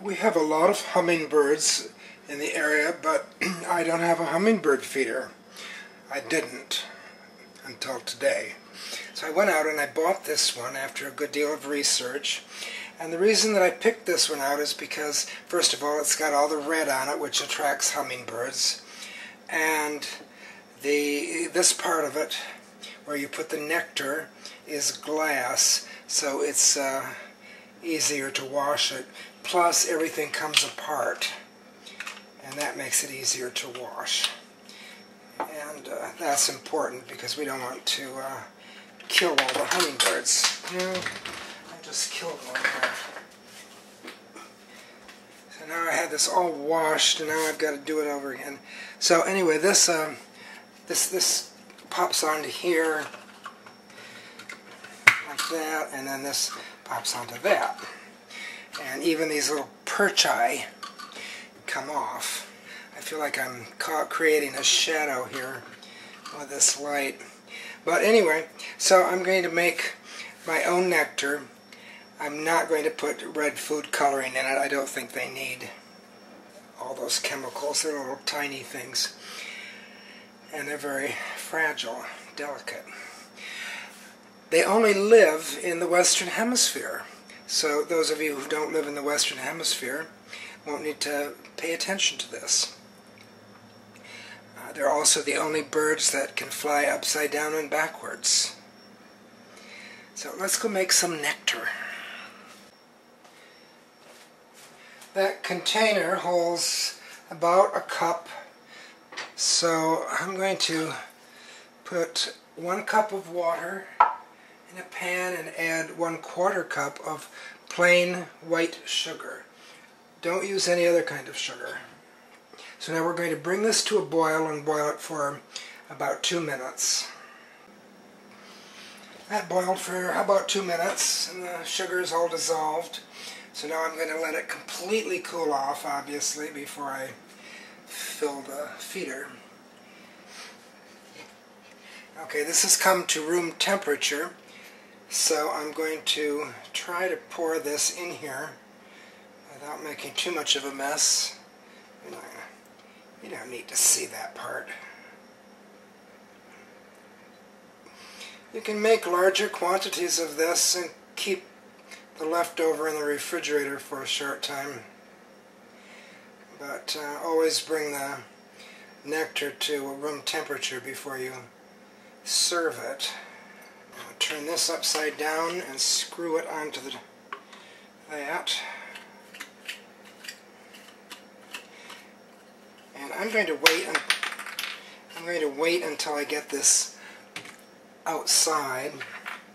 We have a lot of hummingbirds in the area, but I don't have a hummingbird feeder. I didn't until today. So I went out and I bought this one after a good deal of research. And the reason that I picked this one out is because, first of all, it's got all the red on it, which attracts hummingbirds. And the this part of it, where you put the nectar, is glass, so it's uh, easier to wash it. Plus, everything comes apart, and that makes it easier to wash. And uh, that's important because we don't want to uh, kill all the hummingbirds. Know, I just killed one there. So now I have this all washed, and now I've got to do it over again. So anyway, this um, this this pops onto here like that, and then this pops onto that. And even these little perch eye come off. I feel like I'm creating a shadow here with this light. But anyway, so I'm going to make my own nectar. I'm not going to put red food coloring in it. I don't think they need all those chemicals. They're little tiny things. And they're very fragile, delicate. They only live in the Western Hemisphere. So those of you who don't live in the Western Hemisphere won't need to pay attention to this. Uh, they're also the only birds that can fly upside down and backwards. So let's go make some nectar. That container holds about a cup, so I'm going to put one cup of water in a pan and add one quarter cup of plain white sugar. Don't use any other kind of sugar. So now we're going to bring this to a boil and boil it for about two minutes. That boiled for how about two minutes and the sugar is all dissolved. So now I'm going to let it completely cool off, obviously, before I fill the feeder. Okay, this has come to room temperature. So I'm going to try to pour this in here without making too much of a mess. You don't need to see that part. You can make larger quantities of this and keep the leftover in the refrigerator for a short time. But uh, always bring the nectar to room temperature before you serve it turn this upside down and screw it onto the that. And I'm going to wait I'm going to wait until I get this outside.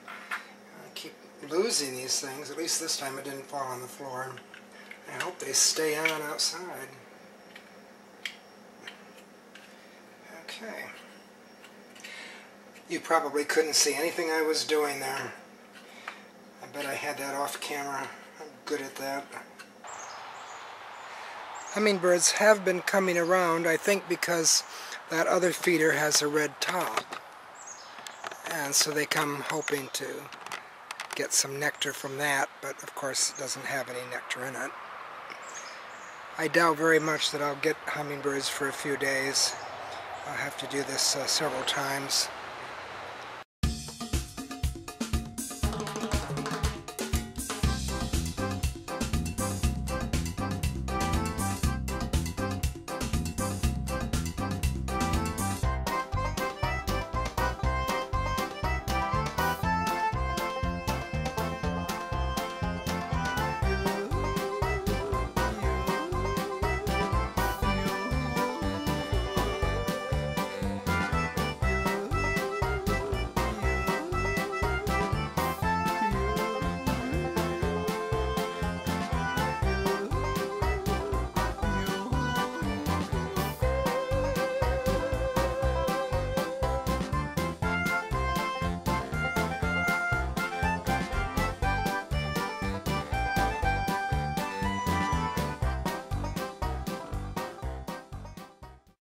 I keep losing these things. At least this time it didn't fall on the floor. I hope they stay on outside. Okay. You probably couldn't see anything I was doing there. I bet I had that off camera. I'm good at that. Hummingbirds have been coming around, I think because that other feeder has a red top. And so they come hoping to get some nectar from that, but of course it doesn't have any nectar in it. I doubt very much that I'll get hummingbirds for a few days. I'll have to do this uh, several times.